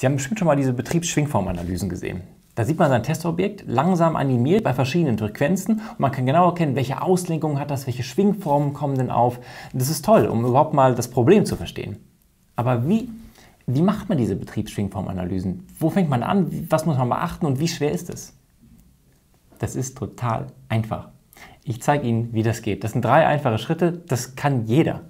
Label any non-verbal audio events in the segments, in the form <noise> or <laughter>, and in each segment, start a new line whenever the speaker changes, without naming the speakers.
Sie haben bestimmt schon mal diese Betriebsschwingformanalysen gesehen. Da sieht man sein Testobjekt langsam animiert bei verschiedenen Frequenzen und man kann genau erkennen, welche Auslenkung hat das, welche Schwingformen kommen denn auf. Das ist toll, um überhaupt mal das Problem zu verstehen. Aber wie, wie macht man diese Betriebsschwingformanalysen? Wo fängt man an? Was muss man beachten und wie schwer ist es? Das ist total einfach. Ich zeige Ihnen, wie das geht. Das sind drei einfache Schritte, das kann jeder.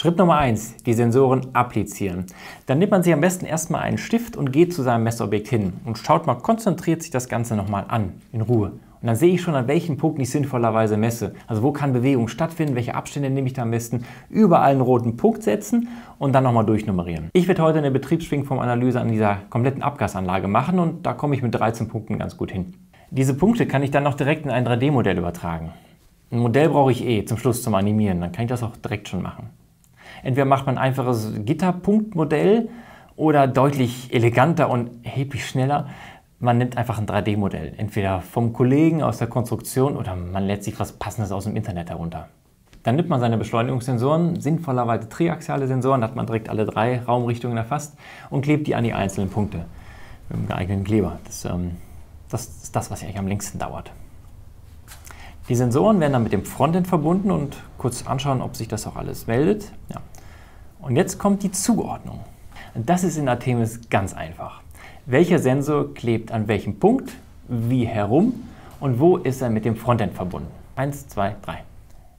Schritt Nummer 1, die Sensoren applizieren. Dann nimmt man sich am besten erstmal einen Stift und geht zu seinem Messobjekt hin und schaut mal konzentriert sich das Ganze nochmal an, in Ruhe. Und dann sehe ich schon, an welchen Punkten ich sinnvollerweise messe. Also wo kann Bewegung stattfinden, welche Abstände nehme ich da am besten, überall einen roten Punkt setzen und dann nochmal durchnummerieren. Ich werde heute eine Betriebsschwingformanalyse an dieser kompletten Abgasanlage machen und da komme ich mit 13 Punkten ganz gut hin. Diese Punkte kann ich dann noch direkt in ein 3D-Modell übertragen. Ein Modell brauche ich eh zum Schluss zum Animieren, dann kann ich das auch direkt schon machen. Entweder macht man ein einfaches Gitterpunktmodell oder deutlich eleganter und erheblich schneller. Man nimmt einfach ein 3D-Modell, entweder vom Kollegen aus der Konstruktion oder man lädt sich was Passendes aus dem Internet herunter. Dann nimmt man seine Beschleunigungssensoren, sinnvollerweise triaxiale Sensoren, da hat man direkt alle drei Raumrichtungen erfasst und klebt die an die einzelnen Punkte mit einem geeigneten Kleber. Das, ähm, das ist das, was eigentlich am längsten dauert. Die Sensoren werden dann mit dem Frontend verbunden und kurz anschauen, ob sich das auch alles meldet. Ja. Und jetzt kommt die Zuordnung. Das ist in Artemis ganz einfach. Welcher Sensor klebt an welchem Punkt, wie herum und wo ist er mit dem Frontend verbunden? Eins, zwei, drei.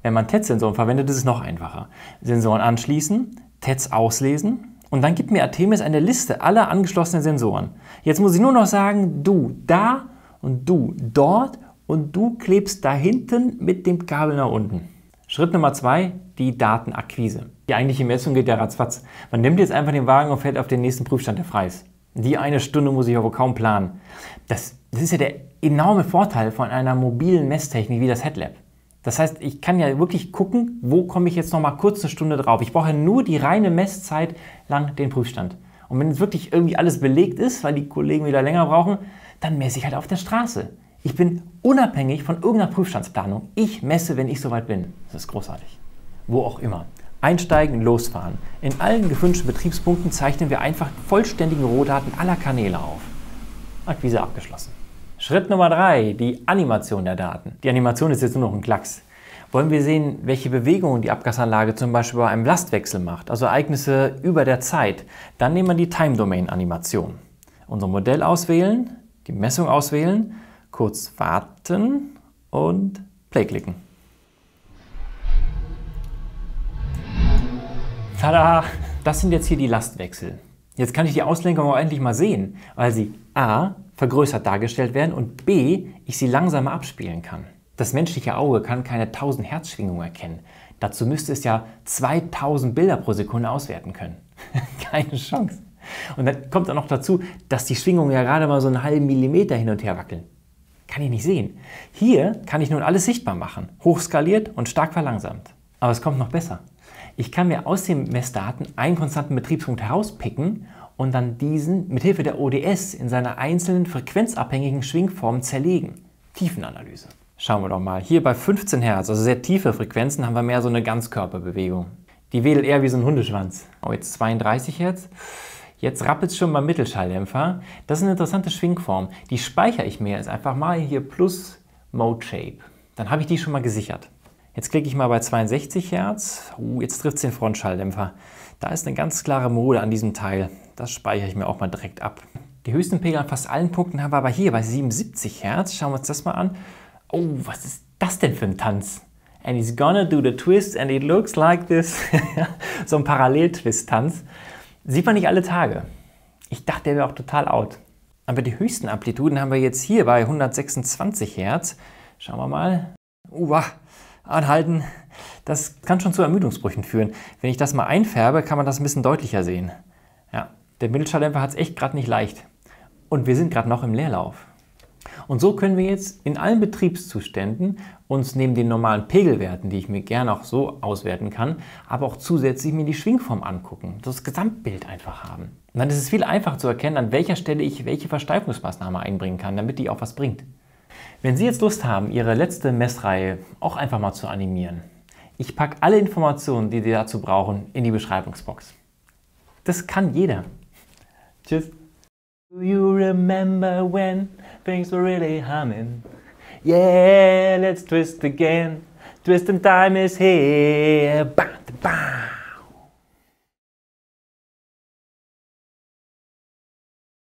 Wenn man TED-Sensoren verwendet, ist es noch einfacher. Sensoren anschließen, TEDs auslesen und dann gibt mir Artemis eine Liste aller angeschlossenen Sensoren. Jetzt muss ich nur noch sagen, du da und du dort und du klebst da hinten mit dem Kabel nach unten. Schritt Nummer zwei, die Datenakquise. Die eigentliche Messung geht ja ratzfatz. Man nimmt jetzt einfach den Wagen und fährt auf den nächsten Prüfstand, der frei ist. Die eine Stunde muss ich aber kaum planen. Das, das ist ja der enorme Vorteil von einer mobilen Messtechnik wie das Headlab. Das heißt, ich kann ja wirklich gucken, wo komme ich jetzt noch mal kurz eine Stunde drauf. Ich brauche nur die reine Messzeit lang den Prüfstand. Und wenn jetzt wirklich irgendwie alles belegt ist, weil die Kollegen wieder länger brauchen, dann messe ich halt auf der Straße. Ich bin unabhängig von irgendeiner Prüfstandsplanung. Ich messe, wenn ich soweit bin. Das ist großartig. Wo auch immer. Einsteigen, losfahren. In allen gewünschten Betriebspunkten zeichnen wir einfach vollständige Rohdaten aller Kanäle auf. Akquise abgeschlossen. Schritt Nummer drei: die Animation der Daten. Die Animation ist jetzt nur noch ein Klacks. Wollen wir sehen, welche Bewegungen die Abgasanlage zum Beispiel bei einem Lastwechsel macht, also Ereignisse über der Zeit, dann nehmen wir die Time Domain Animation. Unser Modell auswählen, die Messung auswählen kurz warten und Play klicken. Tada! Das sind jetzt hier die Lastwechsel. Jetzt kann ich die Auslenkung auch endlich mal sehen, weil sie a. vergrößert dargestellt werden und b. ich sie langsamer abspielen kann. Das menschliche Auge kann keine 1000 Herzschwingungen erkennen. Dazu müsste es ja 2000 Bilder pro Sekunde auswerten können. <laughs> keine Chance. Und dann kommt auch noch dazu, dass die Schwingungen ja gerade mal so einen halben Millimeter hin und her wackeln. Kann ich nicht sehen. Hier kann ich nun alles sichtbar machen, hochskaliert und stark verlangsamt. Aber es kommt noch besser. Ich kann mir aus den Messdaten einen konstanten Betriebspunkt herauspicken und dann diesen mithilfe der ODS in seiner einzelnen frequenzabhängigen Schwingformen zerlegen. Tiefenanalyse. Schauen wir doch mal. Hier bei 15 Hertz, also sehr tiefe Frequenzen, haben wir mehr so eine Ganzkörperbewegung. Die wedelt eher wie so ein Hundeschwanz. Oh, jetzt 32 Hertz. Jetzt rappelt es schon beim Mittelschalldämpfer. Das ist eine interessante Schwingform. Die speichere ich mir jetzt einfach mal hier plus Mode Shape. Dann habe ich die schon mal gesichert. Jetzt klicke ich mal bei 62 Hertz. Uh, jetzt trifft es den Frontschalldämpfer. Da ist eine ganz klare Mode an diesem Teil. Das speichere ich mir auch mal direkt ab. Die höchsten Pegel an fast allen Punkten haben wir aber hier bei 77 Hertz. Schauen wir uns das mal an. Oh, was ist das denn für ein Tanz? And he's gonna do the twist and it looks like this. <laughs> so ein Paralleltwist-Tanz. Sieht man nicht alle Tage. Ich dachte, der wäre auch total out. Aber die höchsten Amplituden haben wir jetzt hier bei 126 Hertz. Schauen wir mal. Uah, anhalten. Das kann schon zu Ermüdungsbrüchen führen. Wenn ich das mal einfärbe, kann man das ein bisschen deutlicher sehen. Ja, der Mittelschalldämpfer hat es echt gerade nicht leicht. Und wir sind gerade noch im Leerlauf. Und so können wir jetzt in allen Betriebszuständen uns neben den normalen Pegelwerten, die ich mir gerne auch so auswerten kann, aber auch zusätzlich mir die Schwingform angucken, das Gesamtbild einfach haben. Und dann ist es viel einfacher zu erkennen, an welcher Stelle ich welche Versteifungsmaßnahme einbringen kann, damit die auch was bringt. Wenn Sie jetzt Lust haben, Ihre letzte Messreihe auch einfach mal zu animieren, ich packe alle Informationen, die Sie dazu brauchen, in die Beschreibungsbox. Das kann jeder. Tschüss. Do you remember when things were really humming. Yeah, let's twist again. Twist and time is here. Bah, bah.